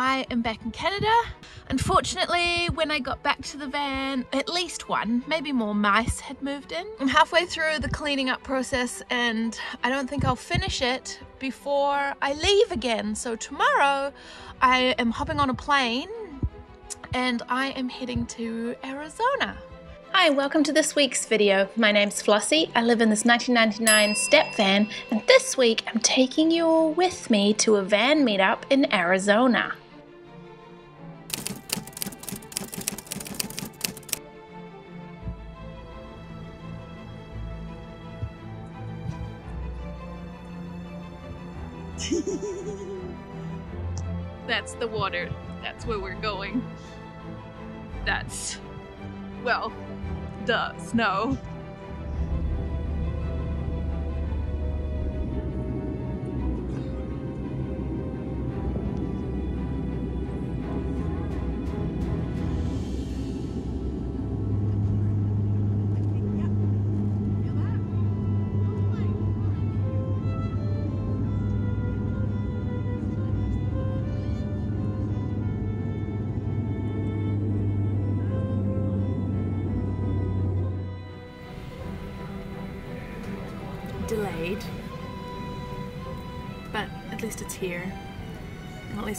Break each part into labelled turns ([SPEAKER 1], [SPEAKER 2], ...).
[SPEAKER 1] I am back in Canada. Unfortunately, when I got back to the van, at least one, maybe more mice had moved in. I'm halfway through the cleaning up process and I don't think I'll finish it before I leave again. So tomorrow I am hopping on a plane and I am heading to Arizona. Hi, welcome to this week's video. My name's Flossy. I live in this 1999 step van, and this week I'm taking you all with me to a van meetup in Arizona. That's the water. That's where we're going. That's, well, the snow.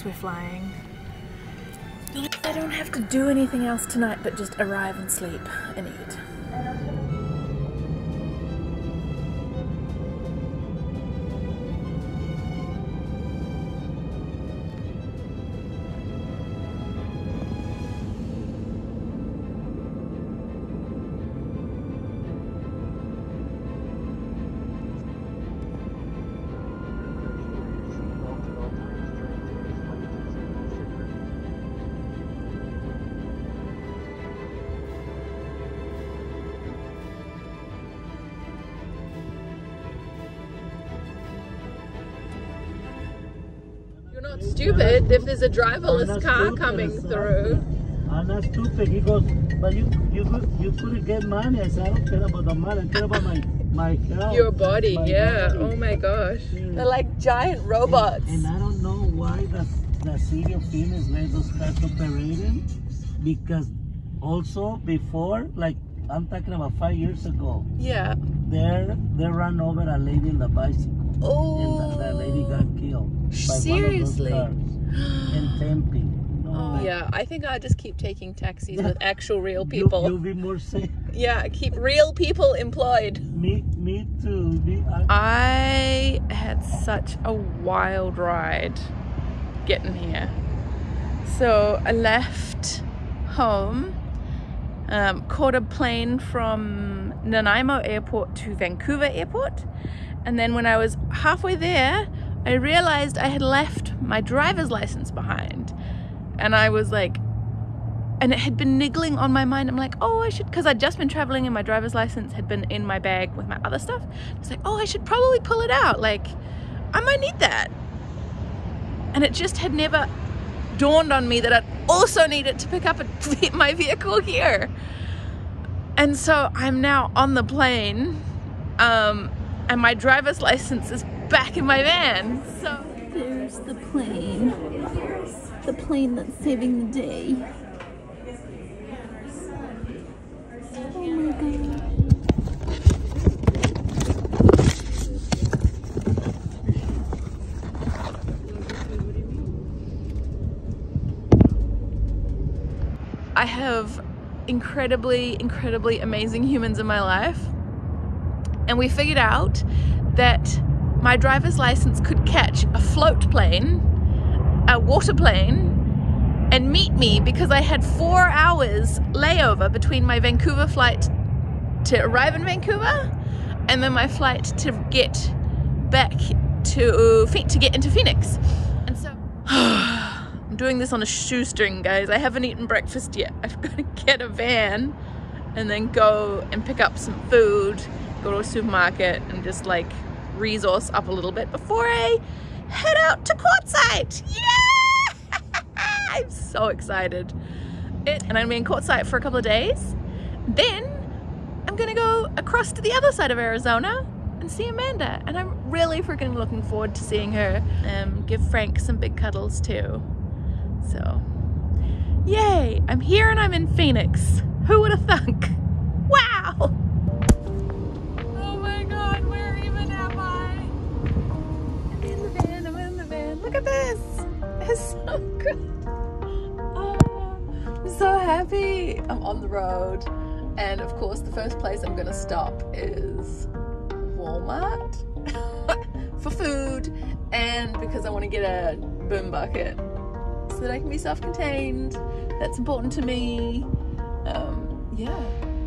[SPEAKER 1] We're flying. I don't have to do anything else tonight but just arrive and sleep and eat. If there's a driverless car coming
[SPEAKER 2] son.
[SPEAKER 1] Uh, through.
[SPEAKER 2] I'm not stupid. He goes, but you you could you couldn't get money. I said, I don't care about the money. I care about my my health.
[SPEAKER 1] Your body,
[SPEAKER 2] my
[SPEAKER 1] yeah.
[SPEAKER 2] body."
[SPEAKER 1] Oh my gosh.
[SPEAKER 2] Yeah.
[SPEAKER 1] They're like giant robots.
[SPEAKER 2] And, and I don't know why the the city of Phoenix let those cars operating because also before like I'm talking about five years ago,
[SPEAKER 1] Yeah.
[SPEAKER 2] there they ran over a lady in the bicycle.
[SPEAKER 1] Oh.
[SPEAKER 2] And that, that lady got killed. By
[SPEAKER 1] Seriously?
[SPEAKER 2] One of those cars in Tempe. No.
[SPEAKER 1] Yeah, I think I'll just keep taking taxis with actual real
[SPEAKER 2] You-
[SPEAKER 1] people.
[SPEAKER 2] you'll be more safe.
[SPEAKER 1] Yeah, keep real people employed.
[SPEAKER 2] Me, me too. Me, I,
[SPEAKER 1] I had such a wild ride getting here. So I left home, um, caught a plane from Nanaimo Airport to Vancouver Airport, and then when I was halfway there, I realized I had left my driver's license behind, and I was like, and it had been niggling on my mind. I'm like, oh, I should, because I'd just been traveling and my driver's license had been in my bag with my other stuff. It's like, oh, I should probably pull it out. Like, I might need that. And it just had never dawned on me that I'd also need it to pick up a, my vehicle here. And so I'm now on the plane, um, and my driver's license is back in my van. So
[SPEAKER 3] There's the plane. The plane that's saving the day. Oh my god.
[SPEAKER 1] I have incredibly, incredibly amazing humans in my life. And we figured out that my driver's license could catch a float plane, a water plane, and meet me because I had four hours layover between my Vancouver flight to arrive in Vancouver and then my flight to get back to to get into Phoenix. And so I'm doing this on a shoestring, guys. I haven't eaten breakfast yet. I've got to get a van and then go and pick up some food, go to a supermarket and just like resource up a little bit before I head out to Quartzsite. Yeah! I'm so excited. It, and I'm gonna be in Quartzsite for a couple of days. Then I'm gonna go across to the other side of Arizona and see Amanda. And I'm really freaking looking forward to seeing her. Um, give Frank some big cuddles too. So, yay! I'm here and I'm in Phoenix. Who would have thunk? So good. Oh, I'm so happy. I'm on the road. And of course, the first place I'm gonna stop is Walmart for food and because I want to get a boom bucket so that I can be self-contained. That's important to me. Um, yeah,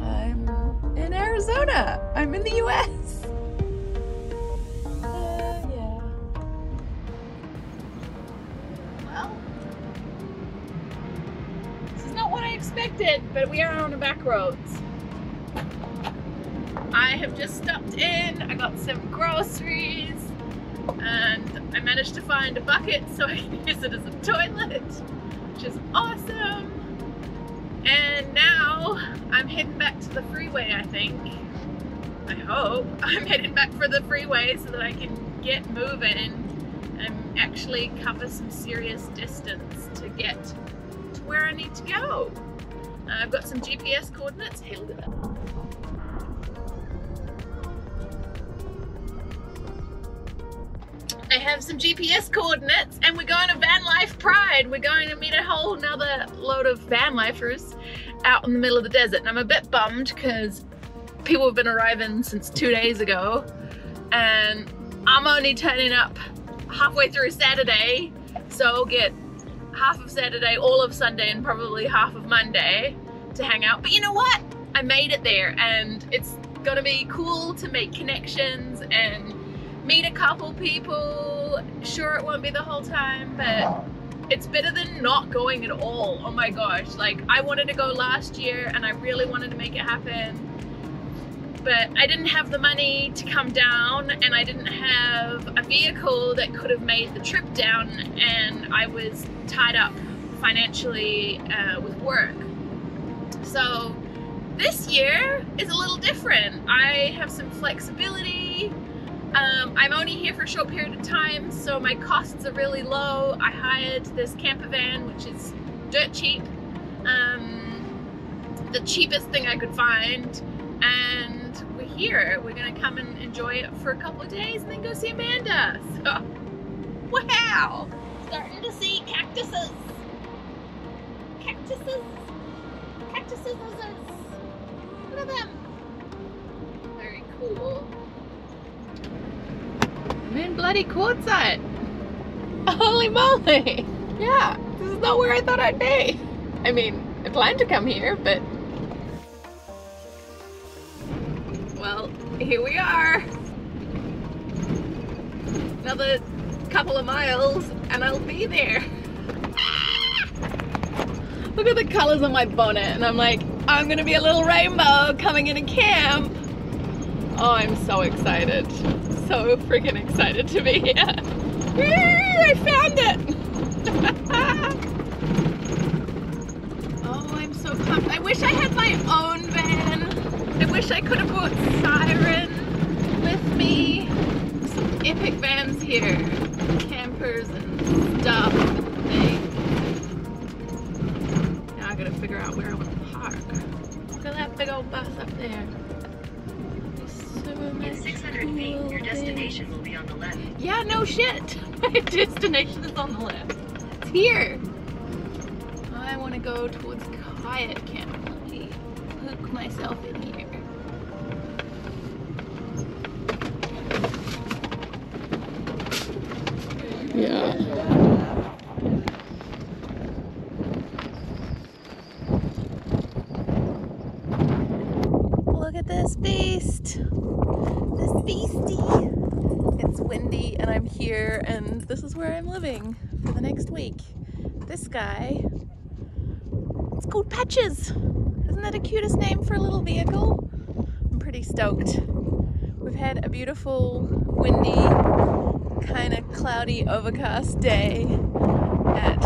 [SPEAKER 1] I'm in Arizona. I'm in the U.S. expected, but we are on the back roads. I have just stopped in. I got some groceries and I managed to find a bucket so I can use it as a toilet, which is awesome. And now I'm heading back to the freeway, I think. I hope. I'm heading back for the freeway so that I can get moving and actually cover some serious distance to get to where I need to go. I've got some GPS coordinates. I have some GPS coordinates and we're going to Van Life Pride. We're going to meet a whole nother load of van lifers out in the middle of the desert. And I'm a bit bummed because people have been arriving since two days ago and I'm only turning up halfway through Saturday. So I'll get half of Saturday, all of Sunday and probably half of Monday to hang out. But you know what? I made it there and it's gonna be cool to make connections and meet a couple people. Sure, it won't be the whole time, but it's better than not going at all. Oh my gosh, like I wanted to go last year and I really wanted to make it happen. But I didn't have the money to come down and I didn't have a vehicle that could have made the trip down and I was tied up financially uh, with work. So this year is a little different. I have some flexibility. Um, I'm only here for a short period of time, so my costs are really low. I hired this camper van, which is dirt cheap. Um, the cheapest thing I could find. And we're here. We're gonna come and enjoy it for a couple of days and then go see Amanda. So, wow! Starting to see cactuses. Cactuses. Cactuses. Look at them. Very cool. I'm in bloody Quartzsite. Holy moly! Yeah, this is not where I thought I'd be. I mean, I planned to come here, but... Well, here we are. Another couple of miles and I'll be there. Look at the colors on my bonnet and I'm like, I'm gonna be a little rainbow coming into camp. Oh, I'm so excited. So freaking excited to be here. I found it! oh, I'm so pumped. I wish I had my own van. I wish I could have brought Siren with me. Some epic vans here. Campers and stuff and things. Out where I want to park. Look at that big old bus up there. So
[SPEAKER 4] In
[SPEAKER 1] much
[SPEAKER 4] 600 feet, your destination will be on the left.
[SPEAKER 1] Yeah, no shit. My destination is on the left. It's here. I want to go towards Kayak Camp. Let me hook myself in here. Yeah. Look at this beast. This beastie. It's windy and I'm here and this is where I'm living for the next week. This guy, it's called Patches. Isn't that a cutest name for a little vehicle? I'm pretty stoked. We've had a beautiful, windy, kind of cloudy, overcast day at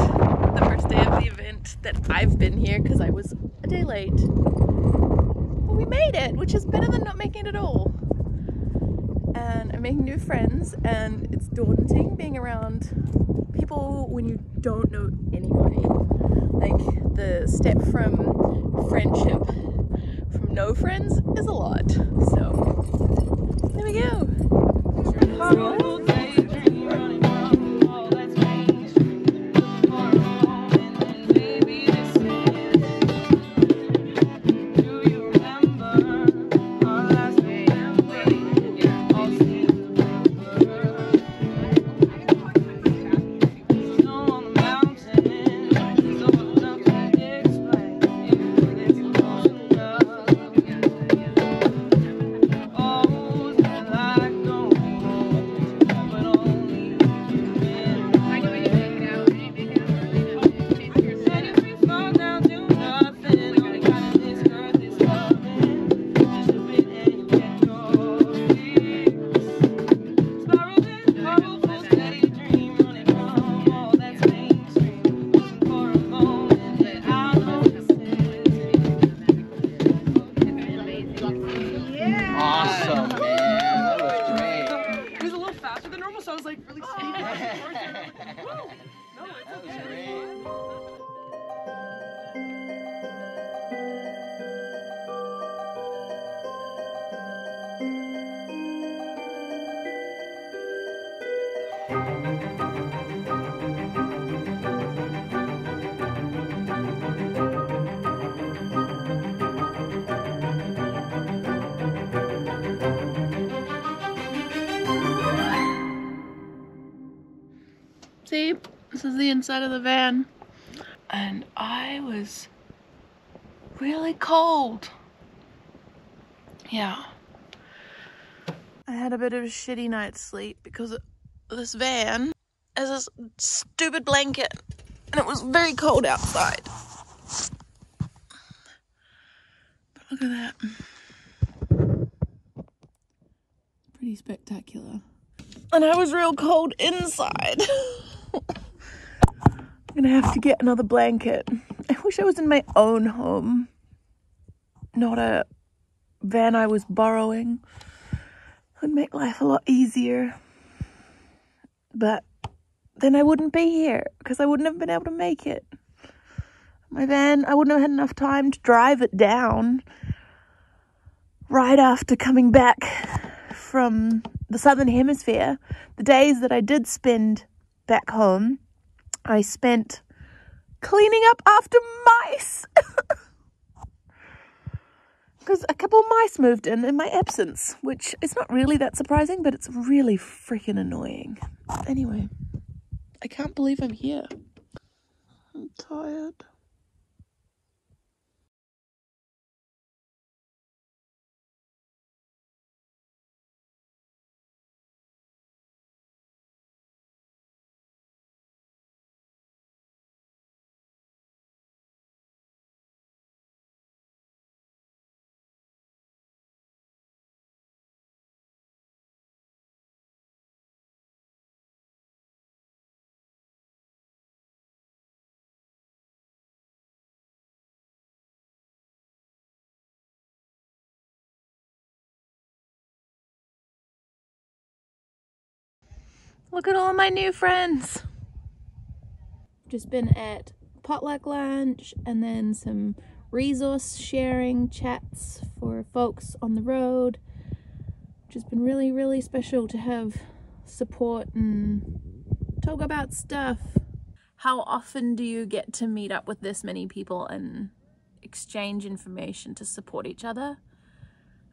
[SPEAKER 1] the first day of the event that I've been here because I was a day late. But we made it, which is better than not making it at all making new friends and it's daunting being around people when you don't know anybody. Like the step from friendship from no friends is a lot. So there we go. See, this is the inside of the van. And I was really cold. Yeah. I had a bit of a shitty night's sleep because this van has this stupid blanket and it was very cold outside. But look at that. Pretty spectacular. And I was real cold inside. I'm gonna have to get another blanket. I wish I was in my own home, not a van I was borrowing. Would make life a lot easier. But then I wouldn't be here because I wouldn't have been able to make it. My van, I wouldn't have had enough time to drive it down right after coming back from the southern hemisphere. The days that I did spend back home, I spent cleaning up after mice. Because a couple mice moved in in my absence, which is not really that surprising, but it's really freaking annoying. Anyway, I can't believe I'm here. I'm tired. Look at all my new friends. Just been at potluck lunch and then some resource sharing chats for folks on the road. Just been really, really special to have support and talk about stuff. How often do you get to meet up with this many people and exchange information to support each other?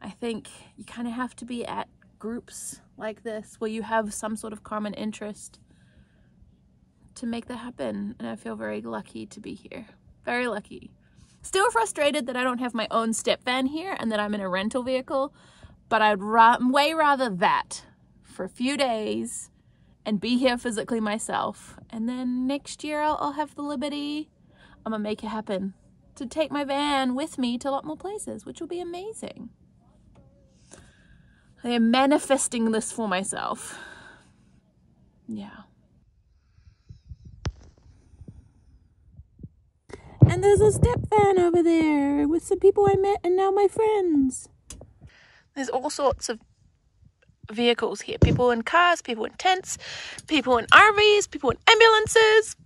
[SPEAKER 1] I think you kind of have to be at groups like this where you have some sort of common interest to make that happen. And I feel very lucky to be here. Very lucky. Still frustrated that I don't have my own step van here and that I'm in a rental vehicle, but I'd ra- way rather that for a few days and be here physically myself. And then next year I'll, I'll have the liberty. I'm gonna make it happen to take my van with me to a lot more places, which will be amazing. I am manifesting this for myself. Yeah. And there's a step van over there with some people I met and now my friends. There's all sorts of vehicles here people in cars, people in tents, people in RVs, people in ambulances,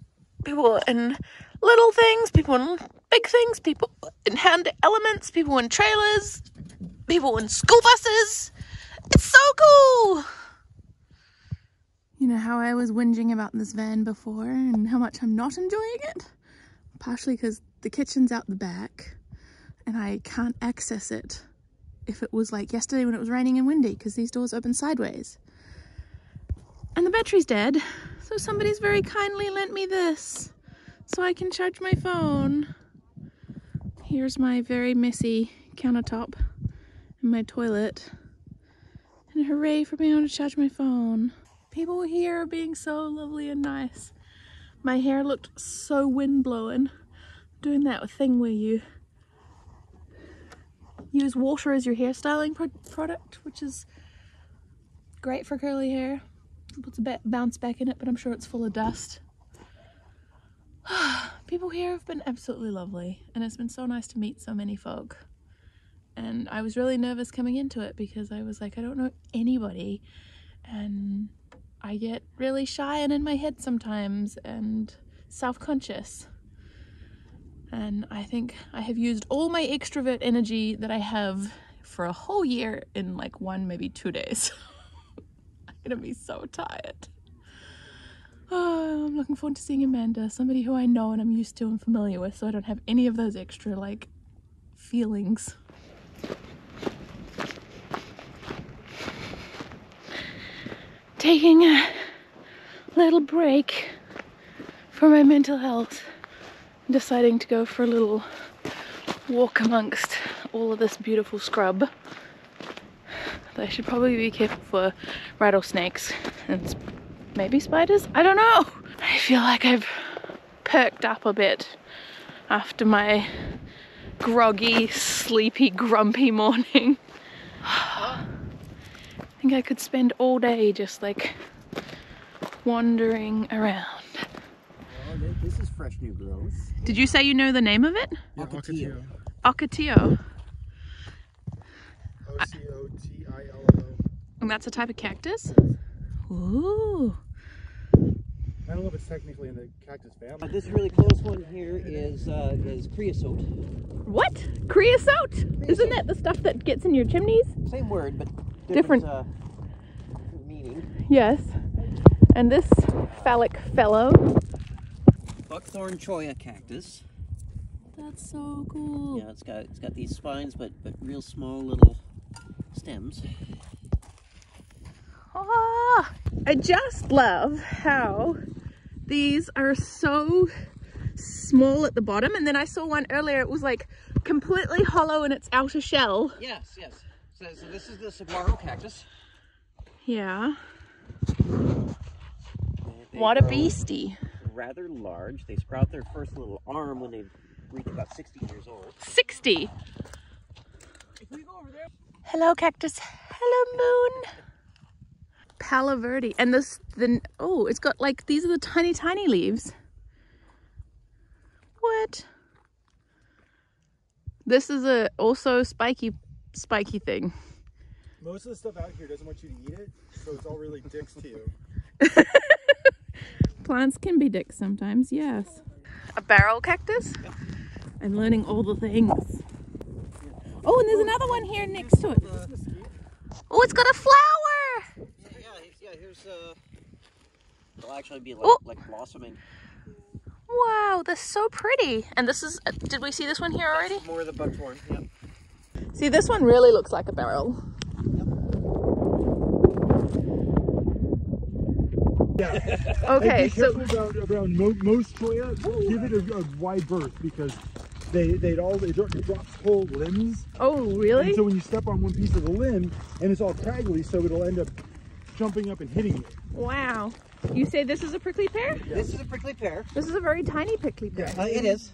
[SPEAKER 1] people in little things, people in big things, people in Honda Elements, people in trailers, people in school buses. It's so cool! You know how I was whinging about this van before and how much I'm not enjoying it? Partially because the kitchen's out the back and I can't access it if it was like yesterday when it was raining and windy because these doors open sideways. And the battery's dead, so somebody's very kindly lent me this so I can charge my phone. Here's my very messy countertop and my toilet. And hooray for being able to charge my phone. People here are being so lovely and nice. My hair looked so wind blowing. Doing that thing where you use water as your hairstyling pro product, which is great for curly hair. It Puts a bit bounce back in it, but I'm sure it's full of dust. People here have been absolutely lovely, and it's been so nice to meet so many folk. And I was really nervous coming into it because I was like, I don't know anybody, and I get really shy and in my head sometimes and self-conscious. And I think I have used all my extrovert energy that I have for a whole year in like one, maybe two days. I'm gonna be so tired. Oh, I'm looking forward to seeing Amanda, somebody who I know and I'm used to and familiar with, so I don't have any of those extra like feelings. Taking a little break for my mental health deciding to go for a little walk amongst all of this beautiful scrub. I should probably be careful for rattlesnakes and maybe spiders? I don't know. I feel like I've perked up a bit after my groggy, sleepy, grumpy morning. I think I could spend all day just like wandering around.
[SPEAKER 5] Oh, this is fresh new growth.
[SPEAKER 1] Did you say you know the name of it?
[SPEAKER 5] Ocotillo.
[SPEAKER 1] Ocotillo.
[SPEAKER 6] O C O T I L O.
[SPEAKER 1] And that's a type of cactus? Ooh.
[SPEAKER 6] I don't know if it's technically in the cactus
[SPEAKER 5] Uh,
[SPEAKER 6] family.
[SPEAKER 5] this really close one here is uh, is creosote.
[SPEAKER 1] What? Creosote? Isn't that the stuff that gets in your chimneys?
[SPEAKER 5] Same word, but
[SPEAKER 1] Different.
[SPEAKER 5] different, uh, meaning.
[SPEAKER 1] Yes. And this phallic fellow.
[SPEAKER 5] Buckthorn cholla cactus.
[SPEAKER 1] That's so cool.
[SPEAKER 5] Yeah, it's got it's got these spines, but but real small little stems.
[SPEAKER 1] Ah, I just love how these are so small at the bottom. And then I saw one earlier, it was like completely hollow in its outer shell.
[SPEAKER 5] Yes, yes. So, so this is the saguaro cactus.
[SPEAKER 1] Yeah. What a beastie.
[SPEAKER 5] Rather large. They sprout their first little arm when they reach about 60 years old.
[SPEAKER 1] 60. Hello, cactus. Hello, moon. Palo Verde. And this, the, oh, it's got like, these are the tiny, tiny leaves. What? This is a also spiky, spiky thing.
[SPEAKER 6] Most of the stuff out here doesn't want you to eat it, so it's all really dicks to you.
[SPEAKER 1] Plants can be dicks sometimes, yes. A barrel cactus? I'm learning all the things. Oh, and there's another one here next to it. Oh, it's got a flower!
[SPEAKER 5] Yeah, yeah. Here's uh. It'll actually be like
[SPEAKER 1] Oh.
[SPEAKER 5] like blossoming.
[SPEAKER 1] Wow, that's so pretty. And this is, did we see this one here already?
[SPEAKER 5] More of the buckthorn. Yep.
[SPEAKER 1] See, this one really looks like a barrel.
[SPEAKER 6] Yeah.
[SPEAKER 1] Okay,
[SPEAKER 6] be
[SPEAKER 1] so
[SPEAKER 6] careful about, around mo- most cholla. Give it a, a wide berth because they they'd all they drop, they drop whole limbs.
[SPEAKER 1] oh really?
[SPEAKER 6] And so when you step on one piece of the limb, and it's all craggly, so it'll end up jumping up and hitting you.
[SPEAKER 1] Wow. You say this is a prickly pear?
[SPEAKER 5] This is a prickly pear.
[SPEAKER 1] This is a very tiny prickly pear.
[SPEAKER 5] uh, it is.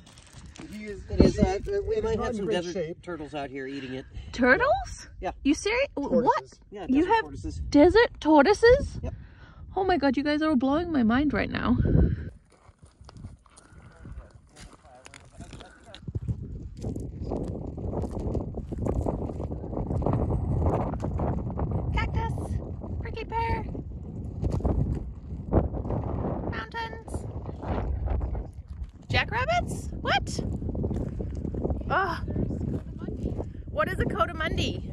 [SPEAKER 5] It is. Uh, we might have some desert
[SPEAKER 6] shape.
[SPEAKER 5] turtles out here eating it.
[SPEAKER 1] Turtles?
[SPEAKER 5] Yeah.
[SPEAKER 1] You serious? What?
[SPEAKER 6] Tortoises.
[SPEAKER 5] Yeah,
[SPEAKER 1] You have-
[SPEAKER 5] tortoises.
[SPEAKER 1] Desert tortoises?
[SPEAKER 5] Yep.
[SPEAKER 1] Oh my god, you guys are blowing my mind right now. Cactus! paper. Mountains. Jackrabbits? What? Oh. What is a Coatimundi?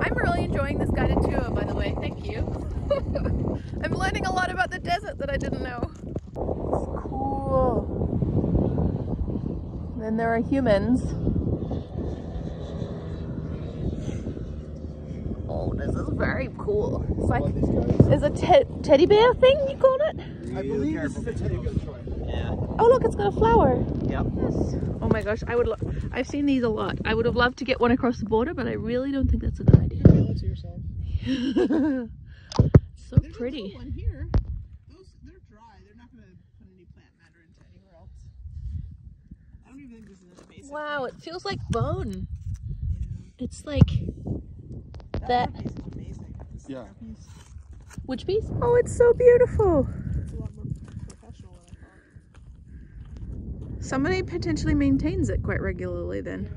[SPEAKER 1] I'm really enjoying this guided tour, by the way. Thank you. I'm learning a lot about the desert that I didn't know. It's cool. Then there are humans. Oh, this is very cool. It's like, is a te- teddy bear thing you called it?
[SPEAKER 6] I believe this is a teddy bear cholla.
[SPEAKER 5] Yeah.
[SPEAKER 1] Oh, look, it's got a flower.
[SPEAKER 5] Yep.
[SPEAKER 1] Oh my gosh, I would. Lo- I've seen these a lot. I would have loved to get one across the border, but I really don't think that's a good idea.
[SPEAKER 7] Feel it to yourself.
[SPEAKER 1] so
[SPEAKER 7] There's
[SPEAKER 1] pretty.
[SPEAKER 7] A one here. Those they're dry. They're not gonna put any plant matter into anywhere else. I don't even think this is an invasive.
[SPEAKER 1] Wow, it feels like bone. It's like that.
[SPEAKER 7] piece is amazing.
[SPEAKER 6] Yeah.
[SPEAKER 7] piece,
[SPEAKER 1] Which piece? Oh, it's so beautiful.
[SPEAKER 7] it's a lot more professional than I thought.
[SPEAKER 1] Somebody potentially maintains it quite regularly then.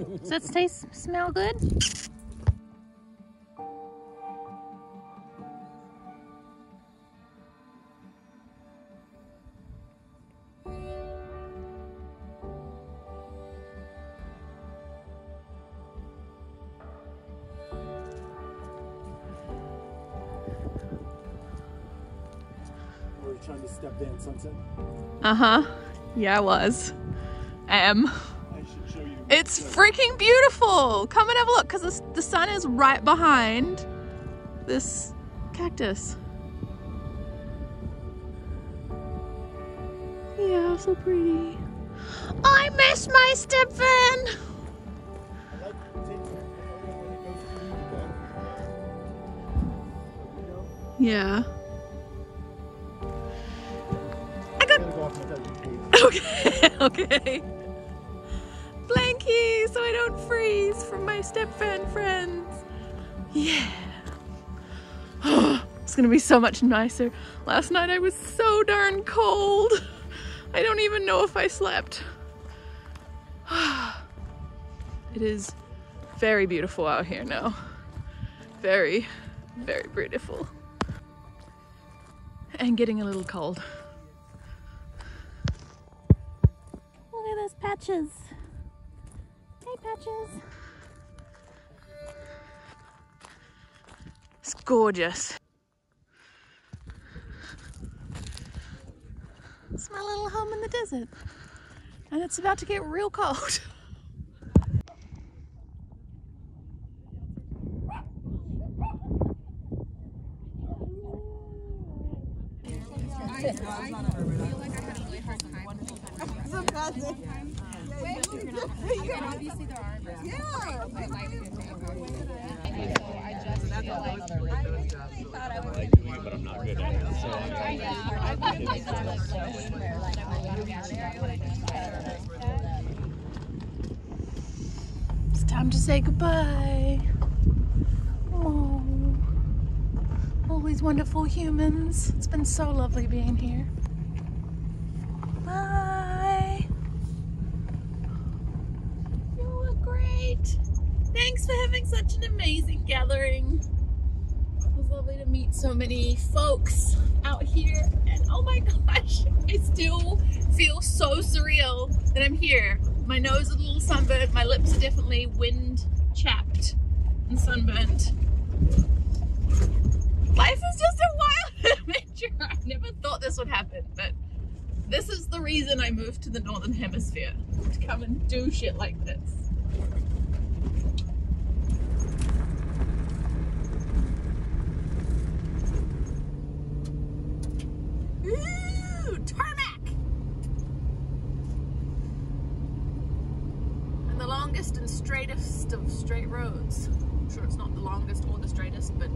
[SPEAKER 1] Does that taste smell good?
[SPEAKER 6] We're trying to step dance sunset.
[SPEAKER 1] Uh huh. Yeah, I was. Am.
[SPEAKER 6] I you.
[SPEAKER 1] It's freaking beautiful. Come and have a look because the sun is right behind this cactus. Yeah, so pretty. I miss my step van. Yeah. Yeah. it's gonna be so much nicer. Last night I was so darn cold. I don't even know if I slept. it is very beautiful out here now. Very, very beautiful. And getting a little cold.
[SPEAKER 3] Look at those patches. Hey, patches.
[SPEAKER 1] It's gorgeous. It's my little home in the desert. And it's about to get real cold. It's time to say goodbye. Oh, all these wonderful humans. It's been so lovely being here. Bye. You look great. great. Thanks for having such an amazing gathering. It was lovely to meet so many folks out here. And oh my gosh, I still feel so surreal that I'm here. My nose is a little sunburned. My lips are definitely wind chapped and sunburnt. Life is just a wild adventure. I never thought this would happen, but this is the reason I moved to the Northern Hemisphere to come and do shit like this. Ooh, tarmac! And the longest and straightest of straight roads. I'm sure it's not the longest or the straightest, but